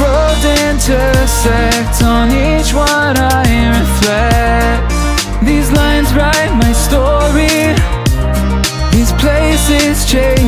Roads intersect, on each one I reflect. These lines write my story. These places change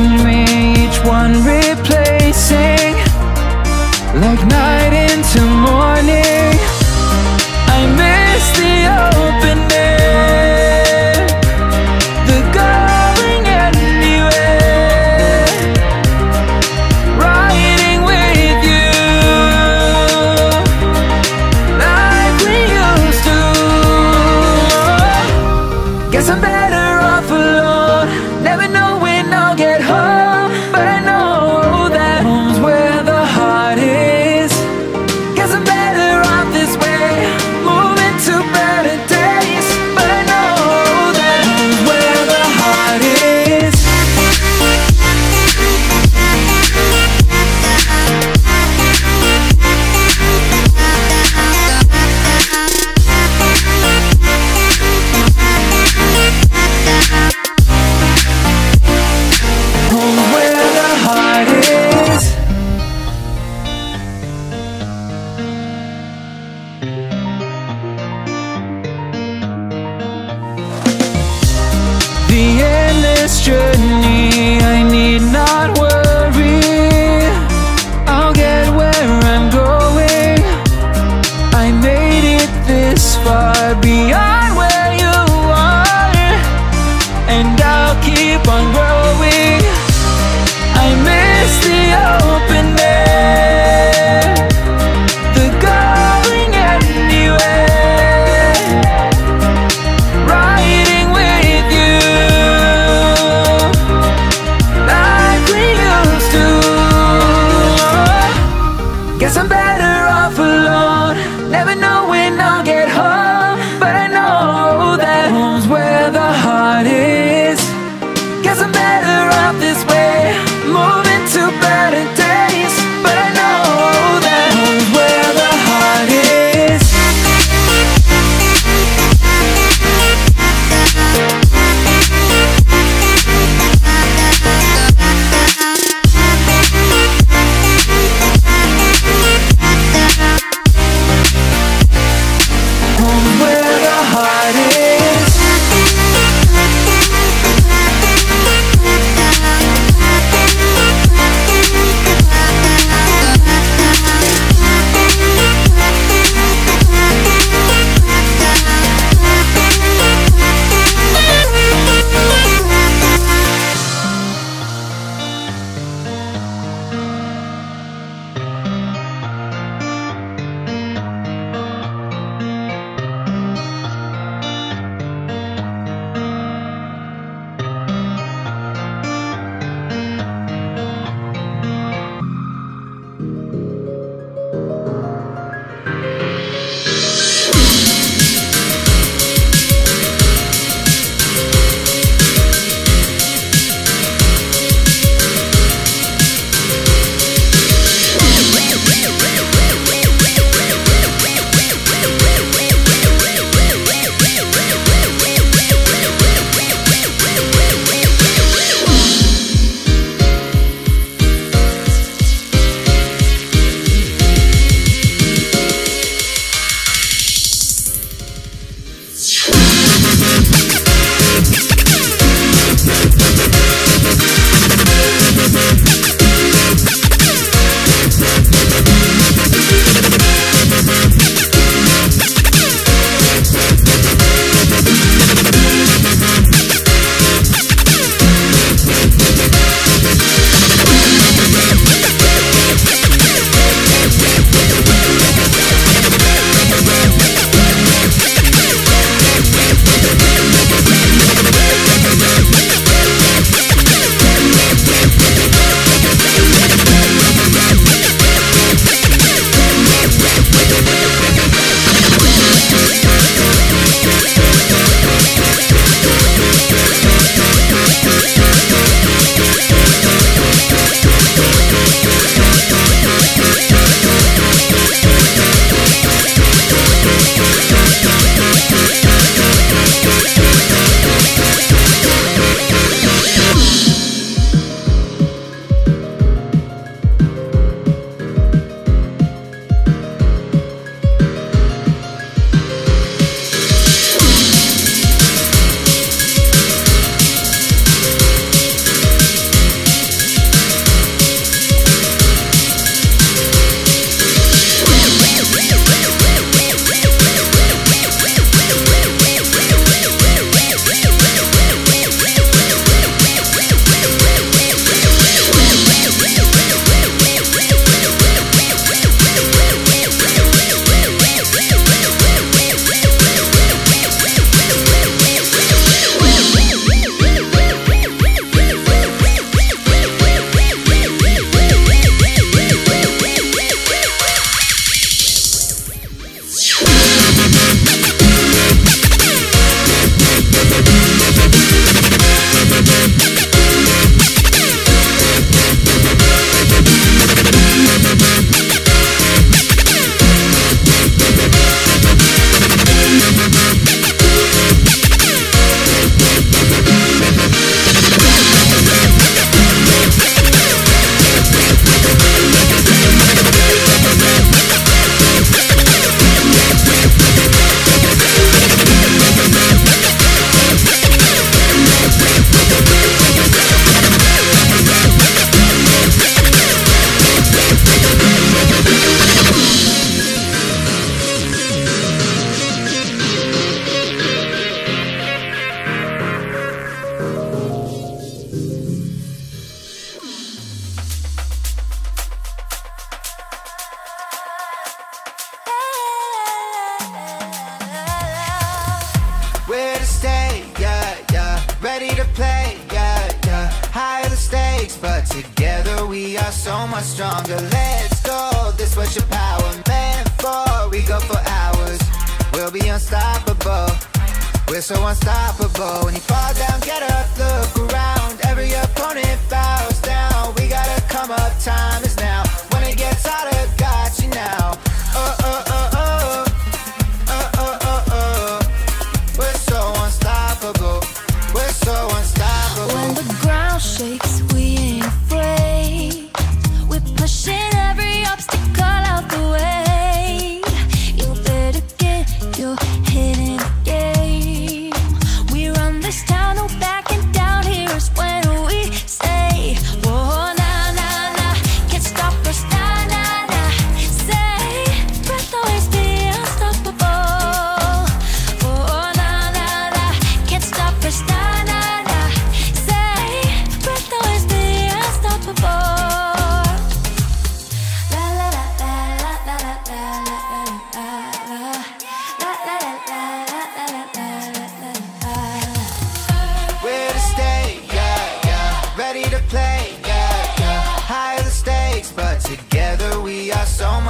ogni paga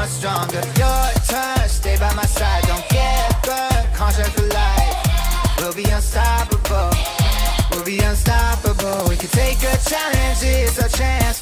much stronger. Your turn, stay by my side. Don't get burned, contract for life. We'll be unstoppable. We'll be unstoppable. We can take a challenge, it's a chance.